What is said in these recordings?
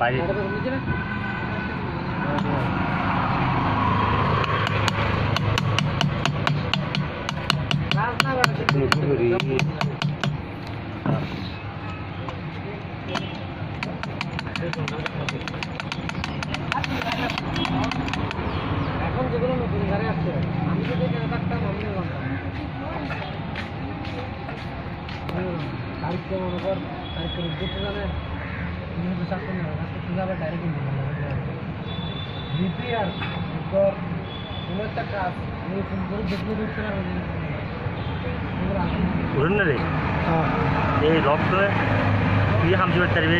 বাইরে এখন যেগুলো নতুন গাড়ি আসছে আমি যদি এখানে থাকতাম আমি জানতাম তারিখকে মনে কর তারিখকে উদ্যোগটা জানে। তুমি তো সাথে না আবার ডাইরেক্ট রিপেয়ার তোর কোনো একটা কাজ আমি ফোন করে দেখলে দেখতে পারব উড়ন রে। এই লক করে তুই করতে পারবি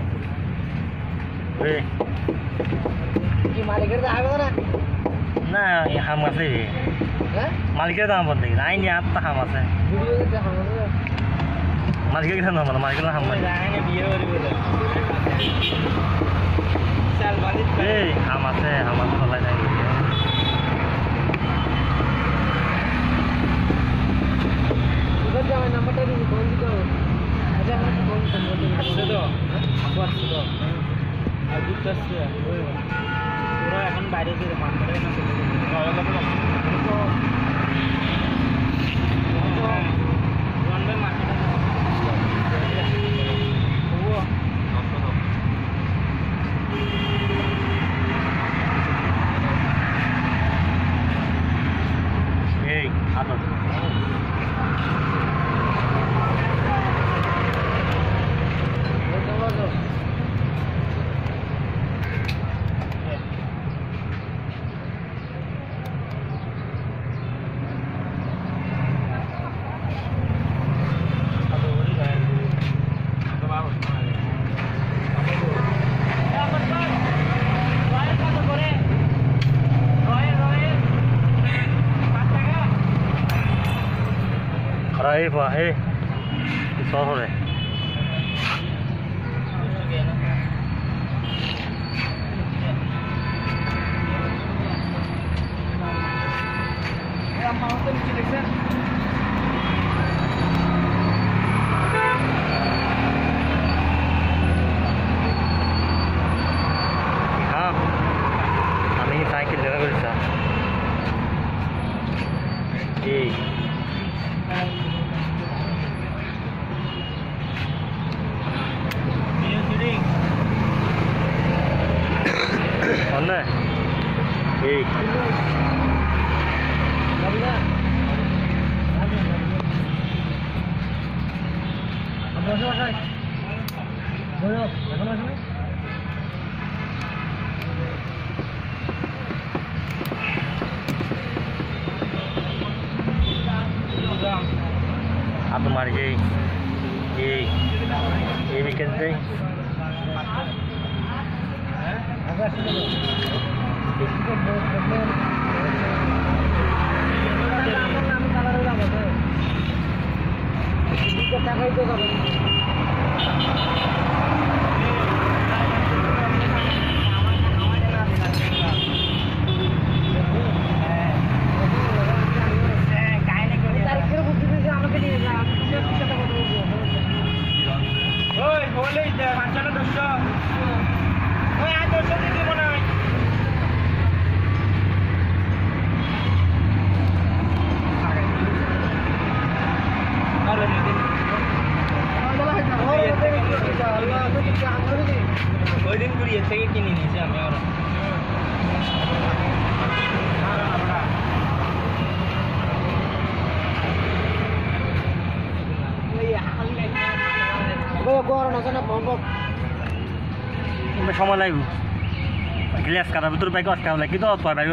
আর তোমরা তো ইঞ্জিন তোমরা তো ডাইরেক্ট ইঞ্জিন বাংলা শিখতে পারো তারপরে তো ইঞ্জিন বানতে পারো রে কি মালিকের দেখা না না এই হাম আছে রে হ্যাঁ মালিকের দাম বলতে গেলে আইনি আটটা হাম আছে ভিডিও দেখা না মালিকের দাম না মালিকের হাম নাই বিয়ে করি বলে চাল মালিক এই হাম আছে হাম আছে চলাই নাই উধর যাও নাম্বারটা দিন ফোন দিতে হবে আচ্ছা আমার ফোন ফোন করতে আসছে তো আবু আসছে তো আর আসছে ওরা এখন বাইরে থেকে মার্কেটে না राय वाहे सौ रहे Sip. Apa mari ye. Ye. Ye weekend sih? টাকাই তো যাবে ওই দিন কুড়িয়ে থেকে কিনে নিয়েছি আমি ওরা সময় লাগব। গ্লাস কাটার ভিতরে বাইক আটকাব লাগি তো তোর বাইক